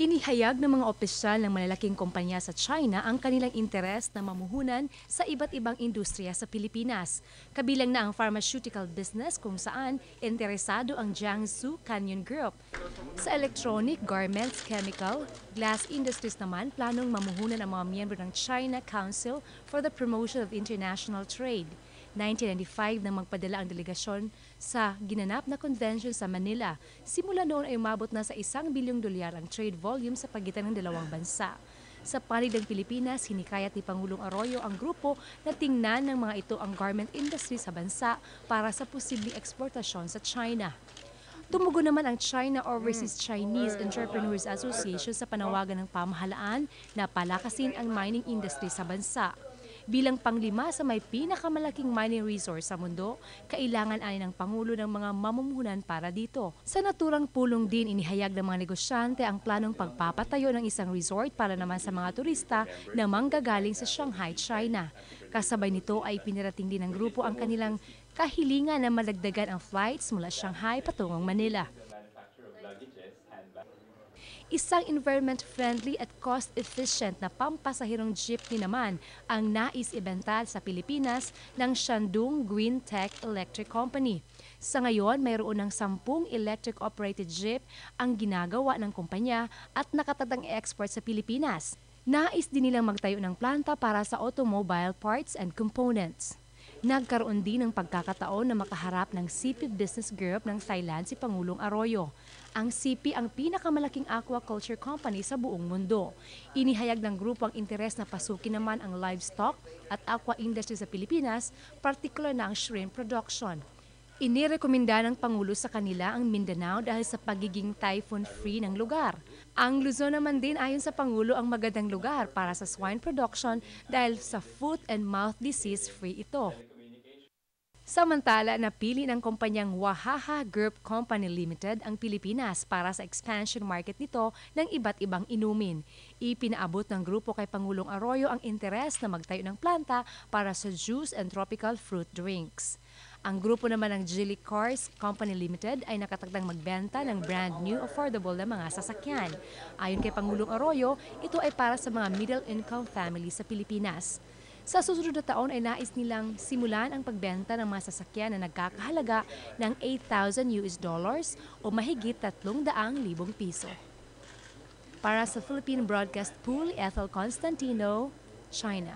Inihayag ng mga opisyal ng malalaking kumpanya sa China ang kanilang interes na mamuhunan sa iba't ibang industriya sa Pilipinas. Kabilang na ang pharmaceutical business kung saan interesado ang Jiangsu Canyon Group. Sa electronic, garments, chemical, glass industries naman, planong mamuhunan ang mga miyembro ng China Council for the Promotion of International Trade. 1995 nang magpadala ang delegasyon sa ginanap na convention sa Manila. Simula noon ay umabot na sa isang bilyong dolyar ang trade volume sa pagitan ng dalawang bansa. Sa panig ng Pilipinas, hinikayat ni Pangulong Arroyo ang grupo na tingnan ng mga ito ang garment industry sa bansa para sa posibleng eksportasyon sa China. Tumugo naman ang China Overseas Chinese Entrepreneurs Association sa panawagan ng pamahalaan na palakasin ang mining industry sa bansa. Bilang panglima sa may pinakamalaking mining resource sa mundo, kailangan ay ng Pangulo ng mga mamumuhunan para dito. Sa naturang pulong din, inihayag ng mga negosyante ang planong pagpapatayo ng isang resort para naman sa mga turista na manggagaling sa Shanghai, China. Kasabay nito ay pinarating din ng grupo ang kanilang kahilingan na malagdagan ang flights mula Shanghai patungong Manila. Isang environment-friendly at cost-efficient na pampasahirong jeepney naman ang nais ibenta sa Pilipinas ng Shandong Green Tech Electric Company. Sa ngayon, mayroon ng sampung electric-operated jeep ang ginagawa ng kumpanya at nakatatang export sa Pilipinas. Nais din nilang magtayo ng planta para sa automobile parts and components. Nagkaroon din ng pagkakataon na makaharap ng CP Business Group ng Thailand si Pangulong Arroyo. Ang CP ang pinakamalaking aquaculture company sa buong mundo. Inihayag ng grupo ang interes na pasukin naman ang livestock at aqua industry sa Pilipinas, partikular na ang shrimp production. Inirekomenda ng Pangulo sa kanila ang Mindanao dahil sa pagiging typhoon-free ng lugar. Ang Luzon naman din ayon sa Pangulo ang magandang lugar para sa swine production dahil sa foot and mouth disease free ito. Samantala, napili ng kumpanyang Wahaha Group Company Limited ang Pilipinas para sa expansion market nito ng iba't ibang inumin. Ipinaabot ng grupo kay Pangulong Arroyo ang interes na magtayo ng planta para sa juice and tropical fruit drinks. Ang grupo naman ng Geely Cars Company Limited ay nakatagdang magbenta ng brand new affordable na mga sasakyan. Ayon kay Pangulong Arroyo, ito ay para sa mga middle-income family sa Pilipinas. Sa susunod na taon ay nais nilang simulan ang pagbenta ng mga sasakyan na nagkakahalaga ng 8,000 US dollars o mahigit 300,000 piso. Para sa Philippine Broadcast Pool, Ethel Constantino, China.